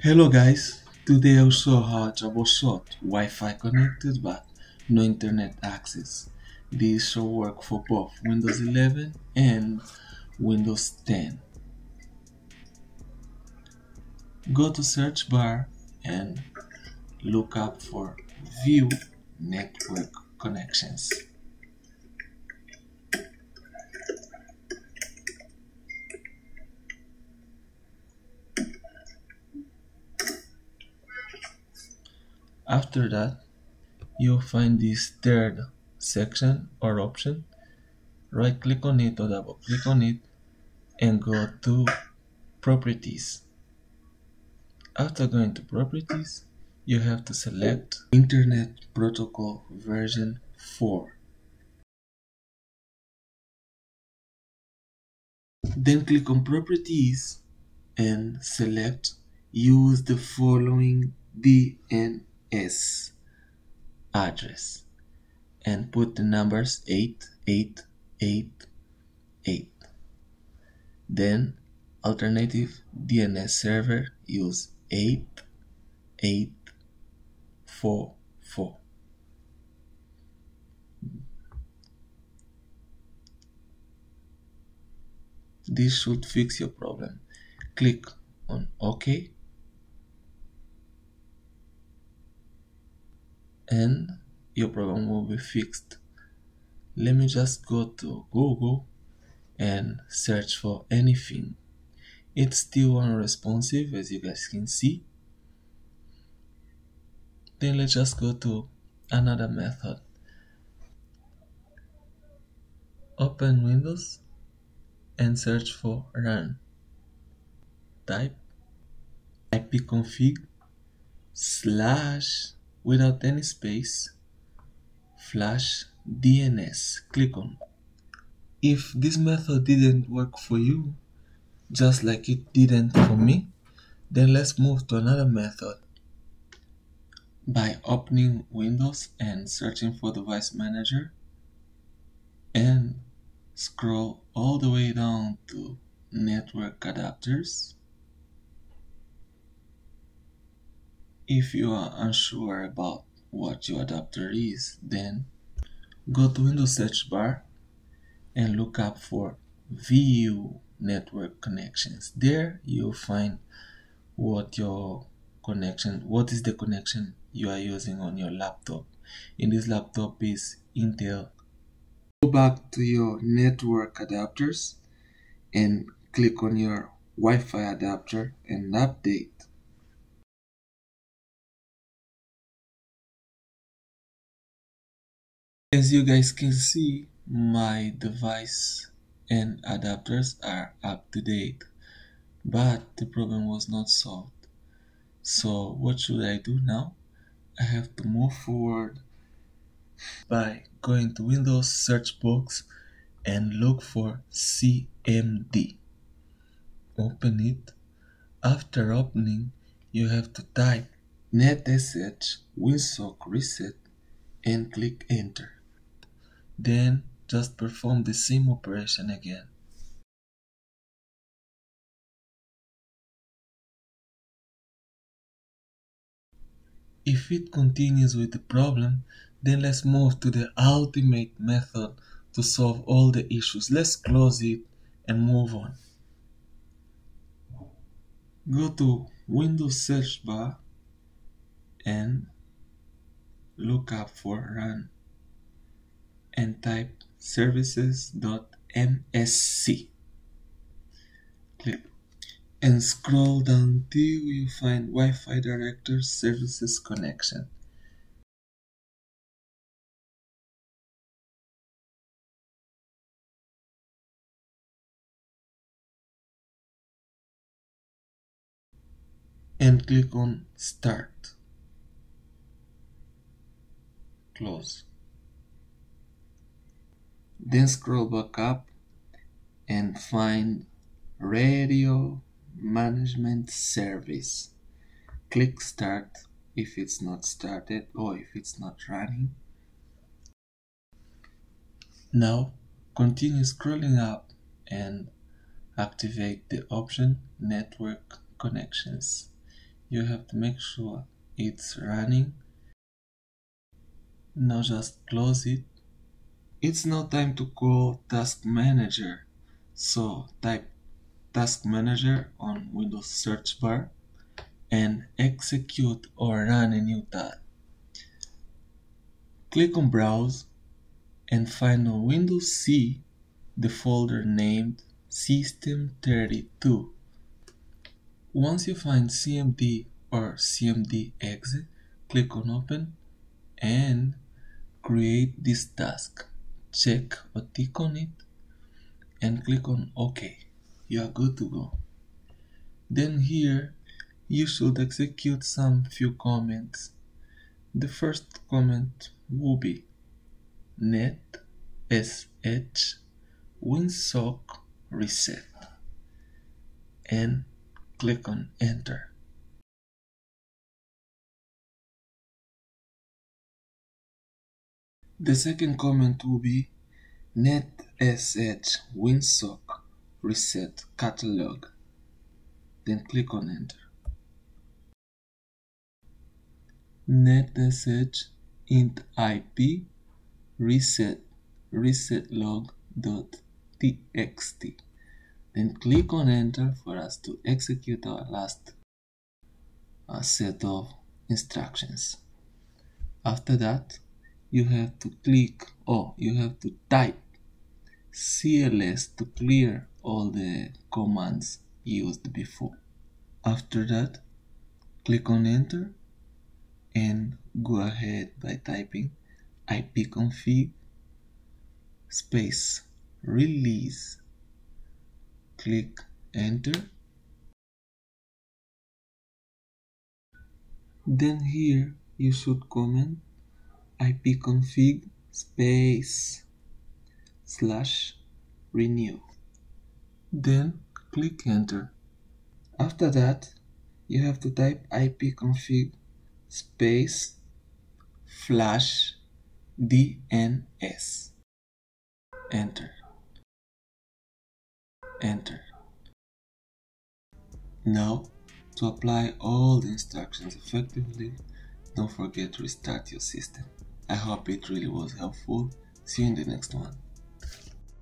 Hello guys, today I'll show how to troubleshoot Wi-Fi connected but no internet access. This should work for both Windows 11 and Windows 10. Go to search bar and look up for view network connections. After that, you'll find this third section or option. Right click on it or double click on it and go to properties. After going to properties, you have to select Internet Protocol version 4. Then click on properties and select use the following DNS S address and put the numbers 8888. Then alternative DNS server use 8844. This should fix your problem. Click on OK and your problem will be fixed. Let me just go to Google and search for anything. It's still unresponsive as you guys can see. Then let's just go to another method. Open Windows and search for run. Type ipconfig slash without any space flush DNS click on. If this method didn't work for you just like it didn't for me then let's move to another method. By opening Windows and searching for device manager and scroll all the way down to network adapters If you are unsure about what your adapter is, then go to Windows search bar and look up for VU network connections. There you'll find what your connection, what is the connection you are using on your laptop. In this laptop is Intel. Go back to your network adapters and click on your Wi-Fi adapter and update As you guys can see, my device and adapters are up to date, but the problem was not solved. So what should I do now? I have to move forward by going to Windows search box and look for CMD. Open it. After opening, you have to type netsh winsock reset and click enter. Then just perform the same operation again. If it continues with the problem, then let's move to the ultimate method to solve all the issues. Let's close it and move on. Go to Windows search bar and look up for run and type services.msc. Click and scroll down till you find Wi-Fi Director Services Connection. and click on Start. Close. Then scroll back up and find Radio Management Service. Click Start if it's not started or if it's not running. Now continue scrolling up and activate the option Network Connections. you have to make sure it's running. Now just close it. It's now time to call Task Manager. So type Task Manager on Windows search bar and execute or run a new task. Click on Browse and find on Windows C the folder named System32. Once you find CMD or CMD exe, click on Open and create this task. Check or tick on it and click on OK. You are good to go. Then here you should execute some few comments. The first comment will be net sh winsock reset and click on enter. The second comment will be netsh winsock reset catalog then click on enter. netsh int ip reset resetlog.txt then click on enter for us to execute our last uh, set of instructions. After that, you have to click or you have to type CLS to clear all the commands used before. After that, click on enter and go ahead by typing ipconfig space release click enter then here you should comment ipconfig space slash renew then click enter after that you have to type ipconfig space flash dns enter enter. Now, to apply all the instructions effectively, don't forget to restart your system. I hope it really was helpful. See you in the next one.